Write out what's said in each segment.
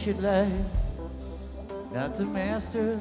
shed light not to master.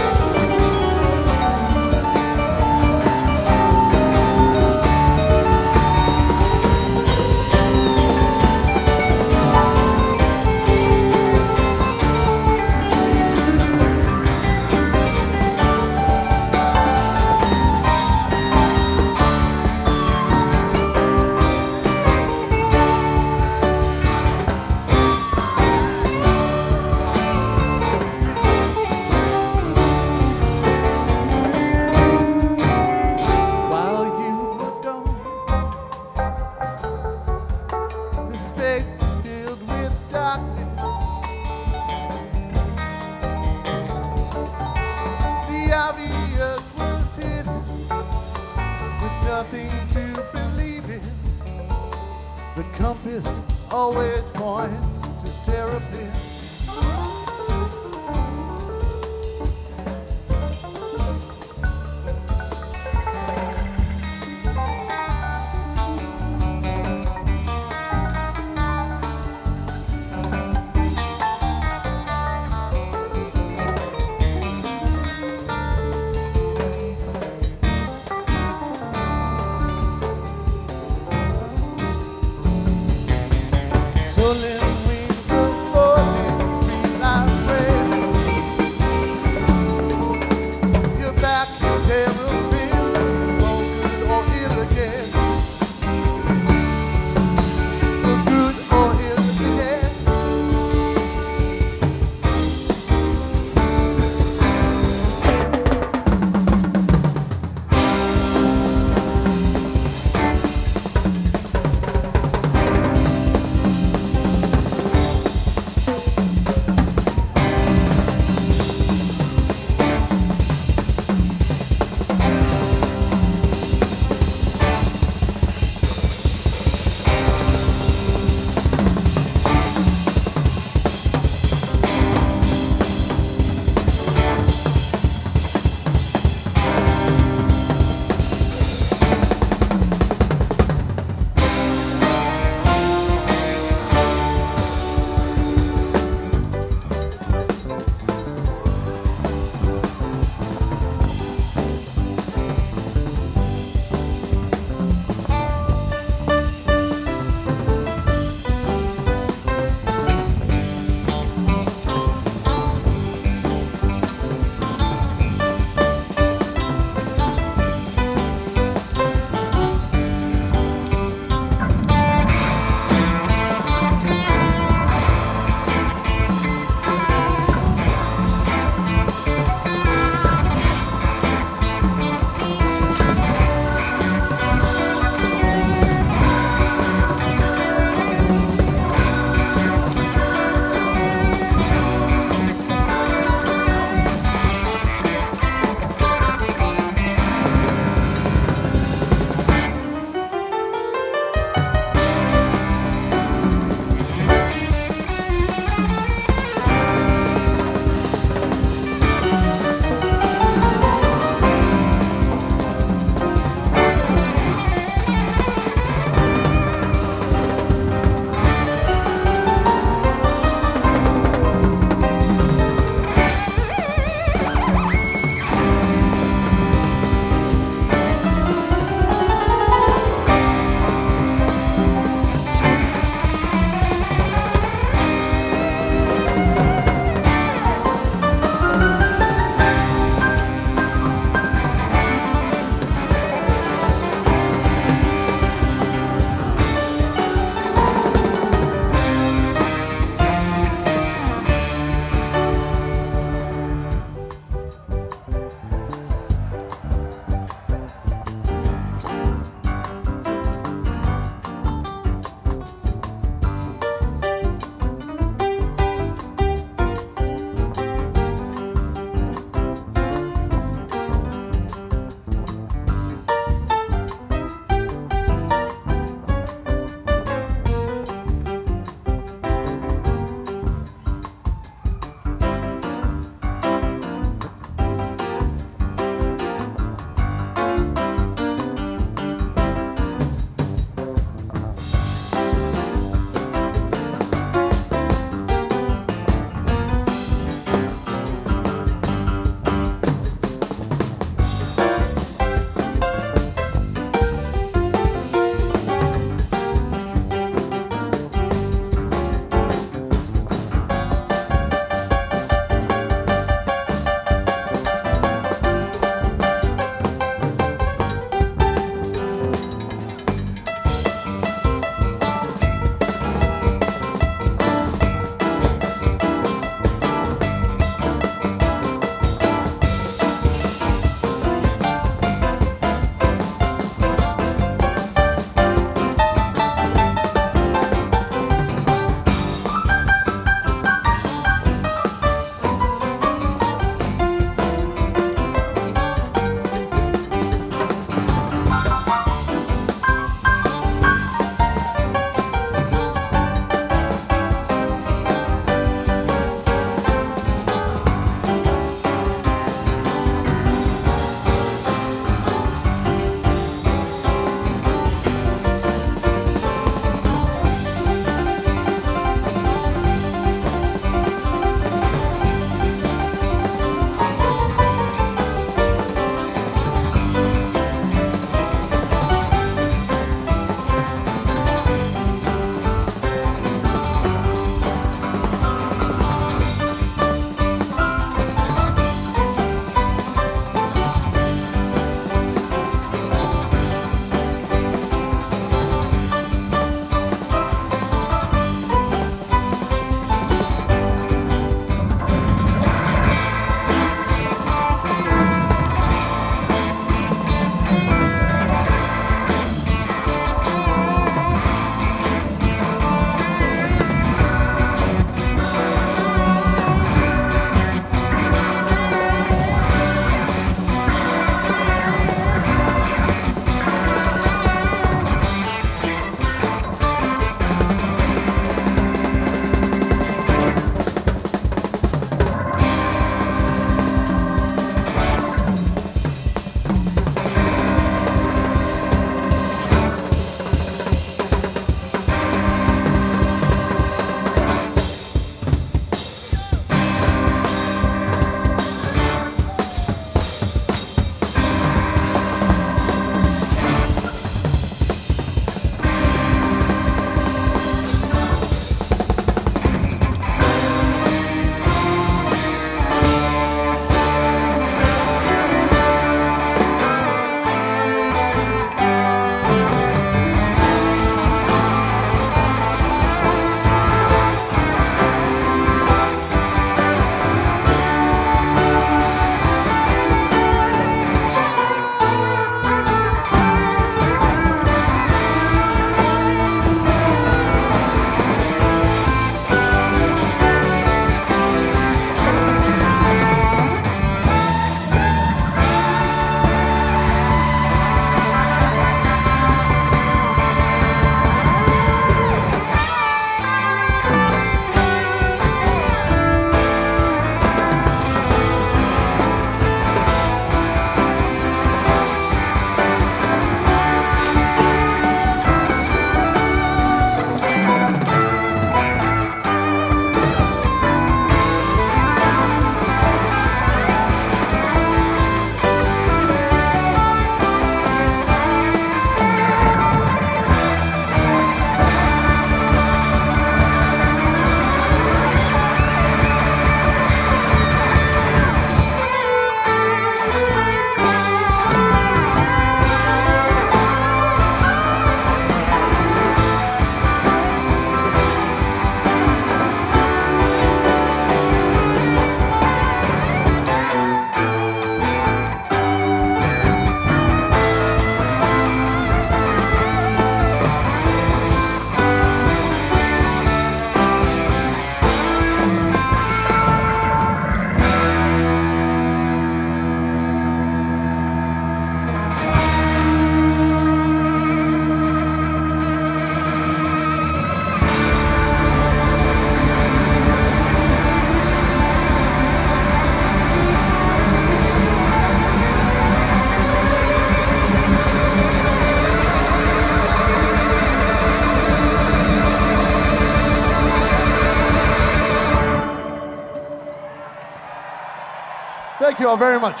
Thank you all very much.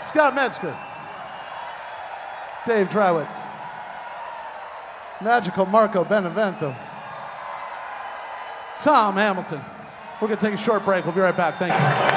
Scott Metzger, Dave Dreiwitz, Magical Marco Benevento, Tom Hamilton. We're going to take a short break. We'll be right back. Thank you.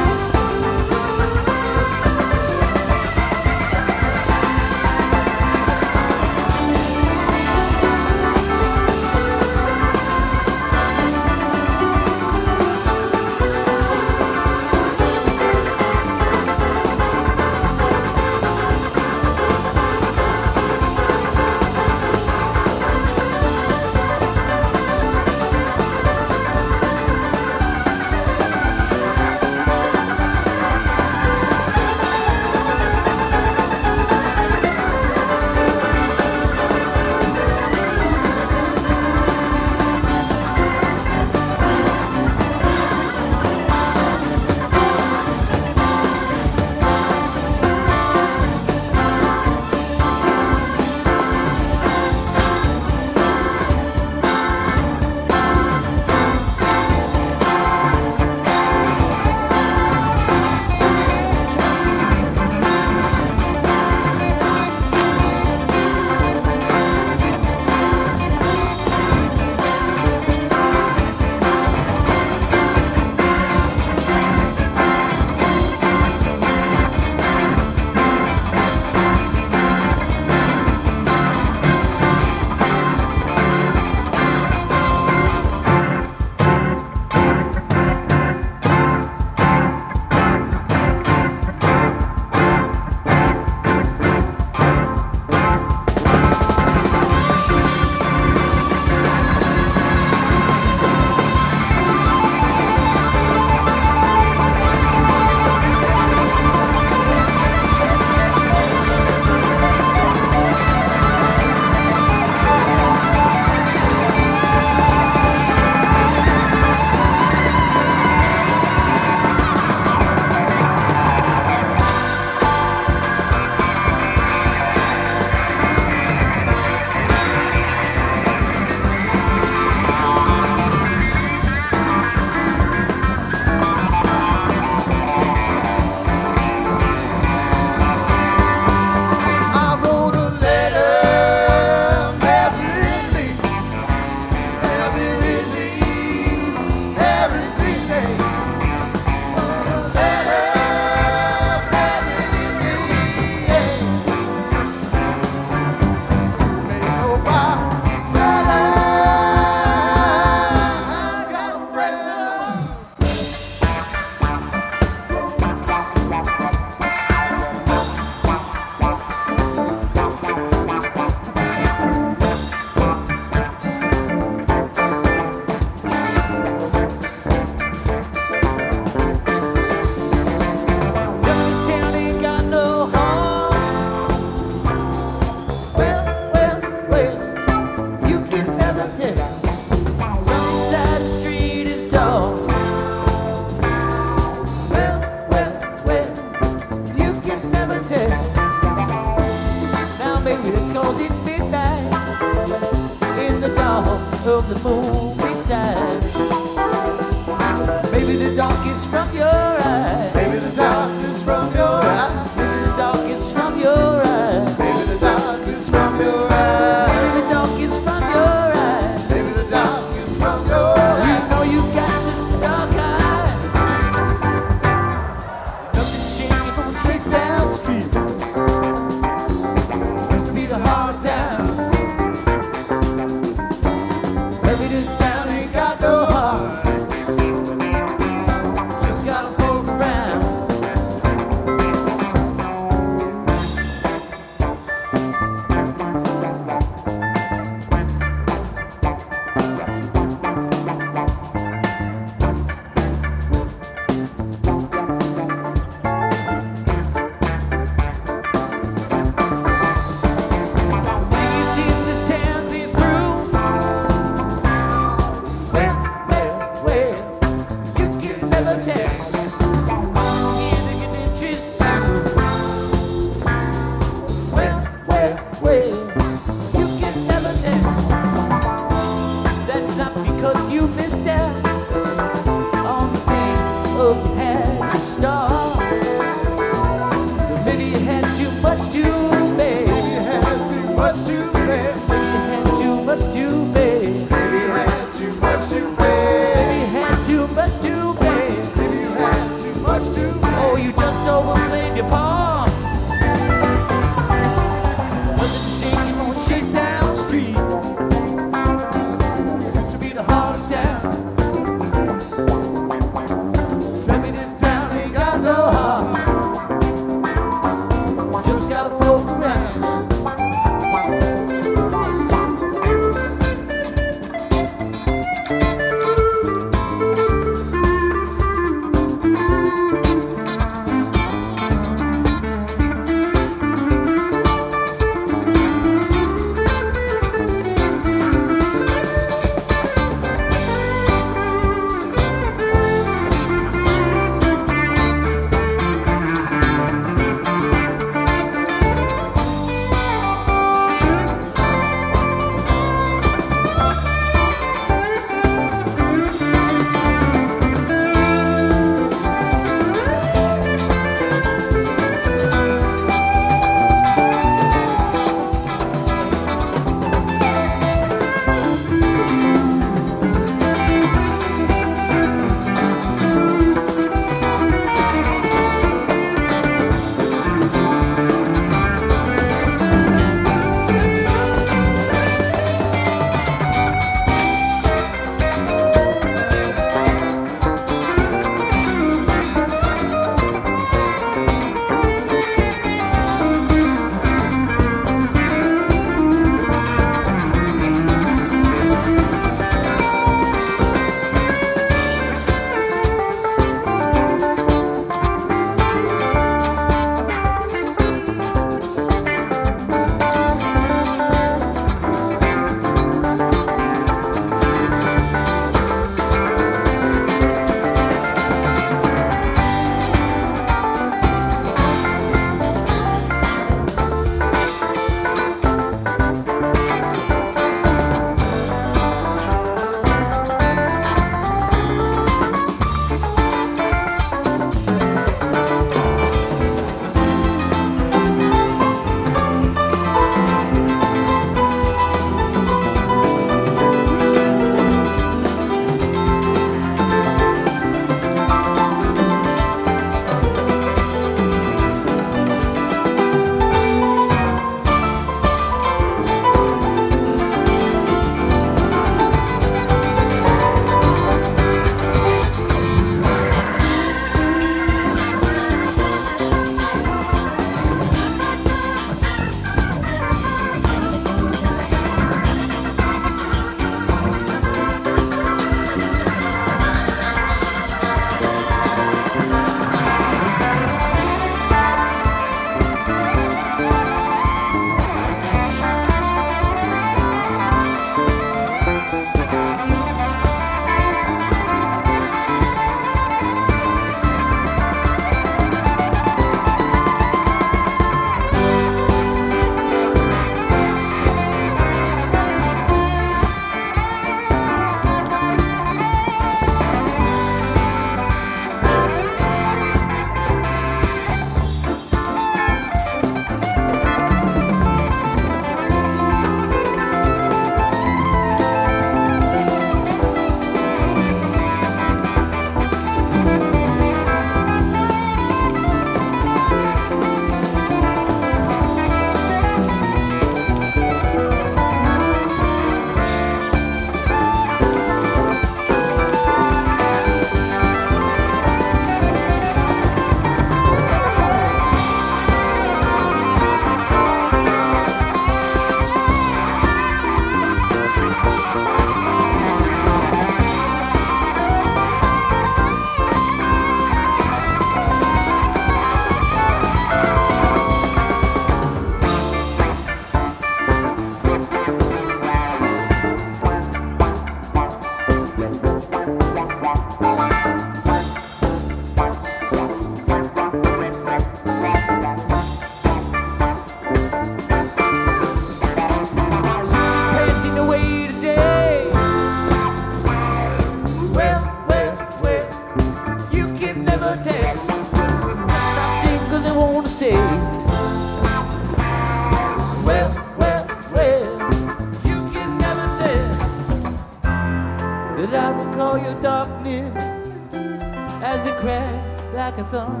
Like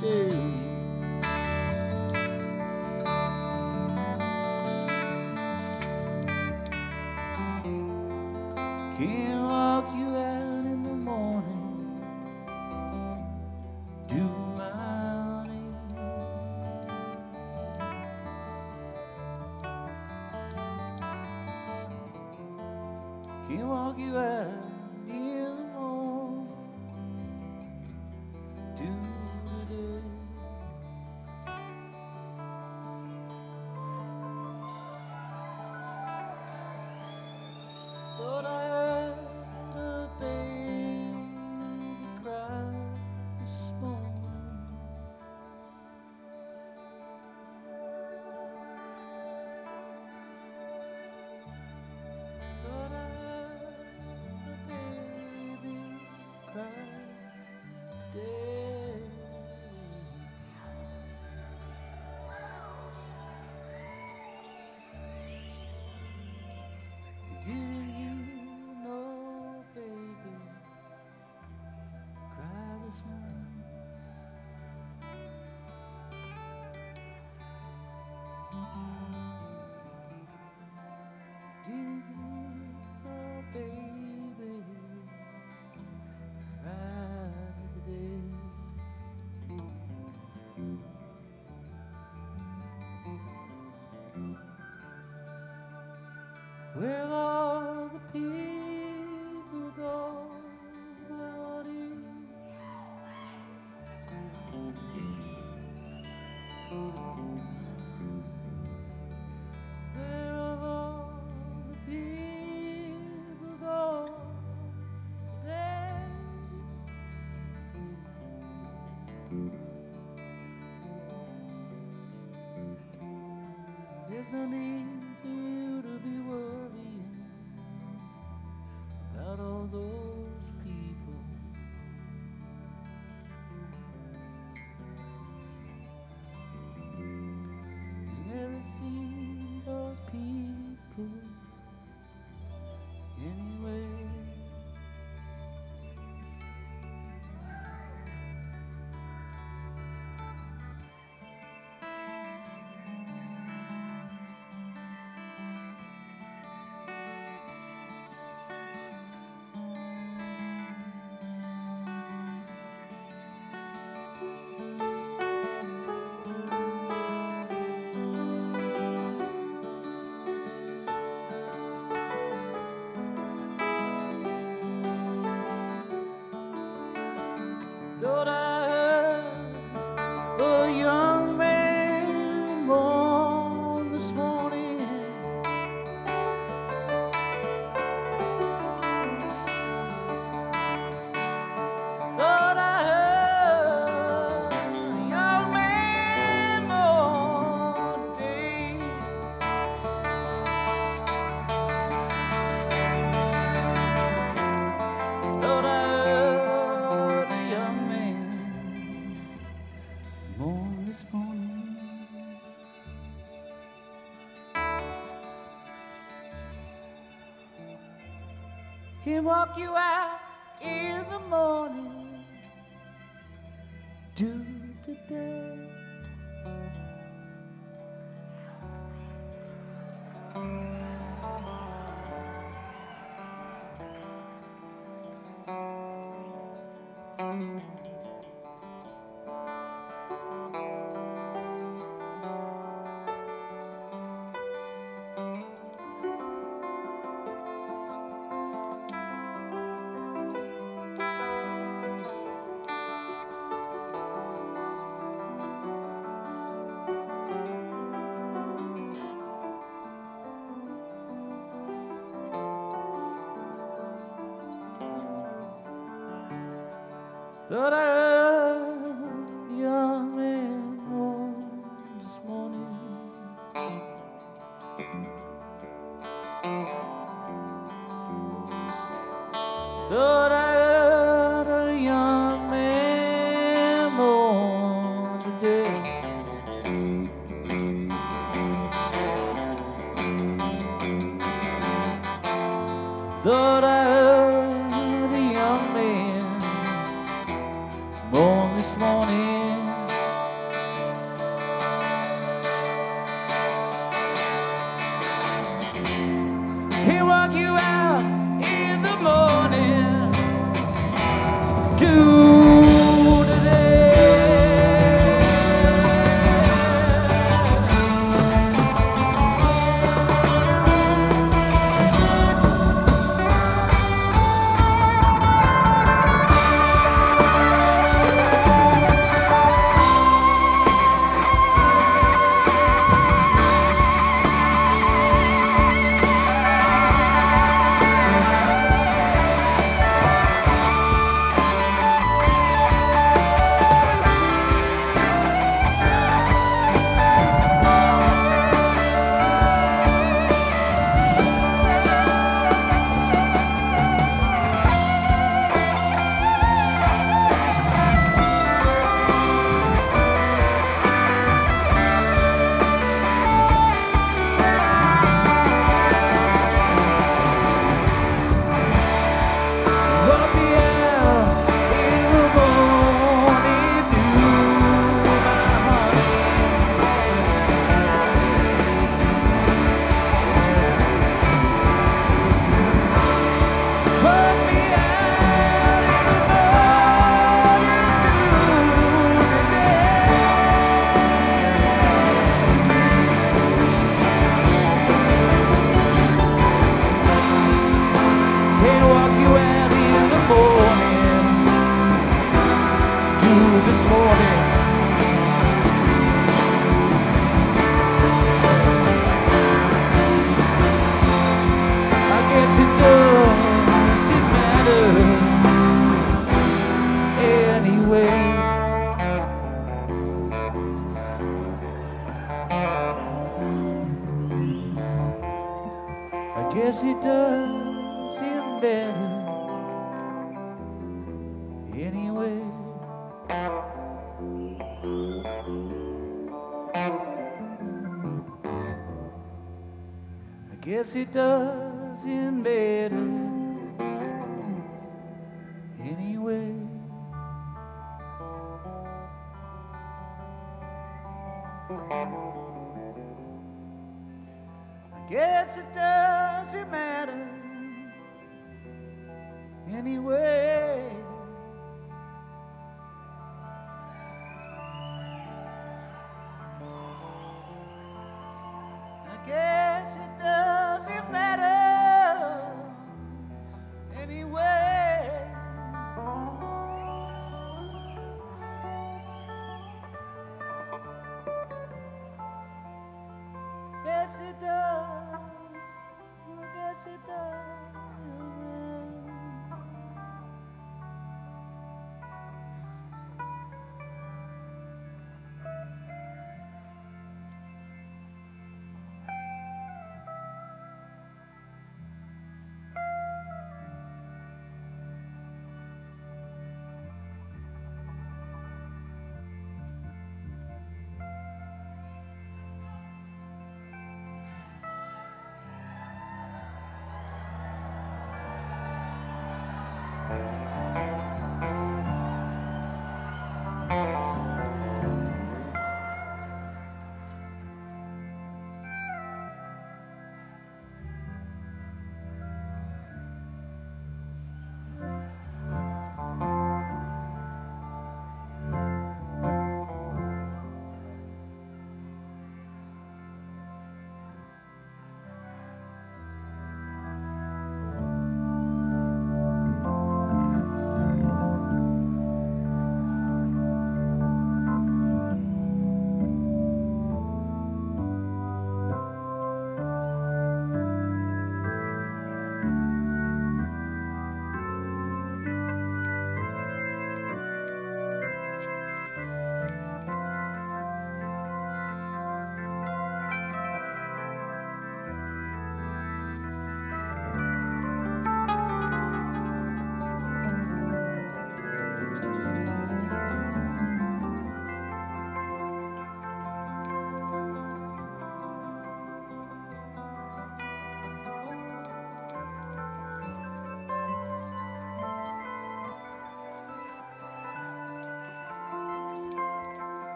today. Can't walk you out Thought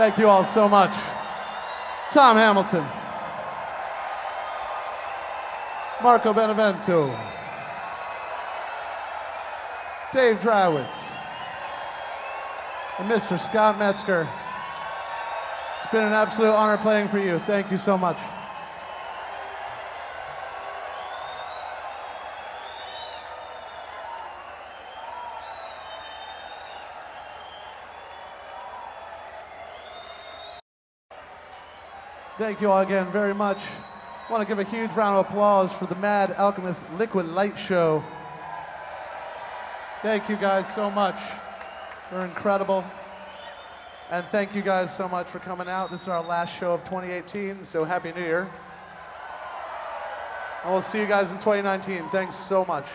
Thank you all so much. Tom Hamilton, Marco Benevento, Dave Dreiwitz. and Mr. Scott Metzger. It's been an absolute honor playing for you. Thank you so much. Thank you all again very much. I want to give a huge round of applause for the Mad Alchemist Liquid Light Show. Thank you guys so much. They're incredible. And thank you guys so much for coming out. This is our last show of 2018, so Happy New Year. And we'll see you guys in 2019. Thanks so much.